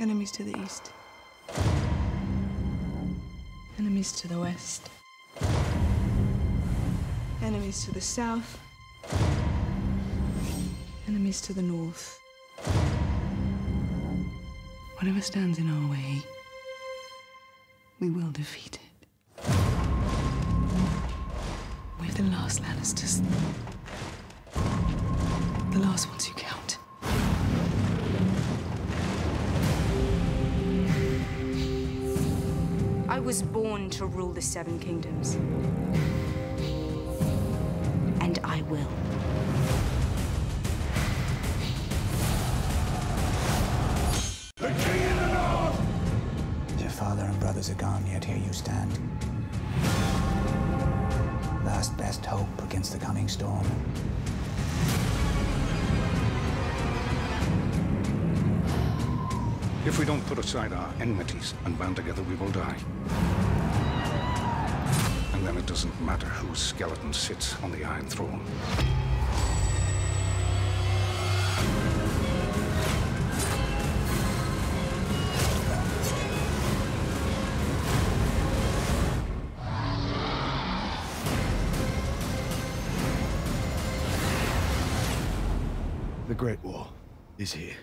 Enemies to the east. Enemies to the west. Enemies to the south. Enemies to the north. Whatever stands in our way, we will defeat it. We're the last Lannisters. The last ones who can. I was born to rule the Seven Kingdoms. And I will. Your father and brothers are gone, yet here you stand. Last best hope against the coming storm. If we don't put aside our enmities and band together, we will die. And then it doesn't matter whose skeleton sits on the Iron Throne. The Great War is here.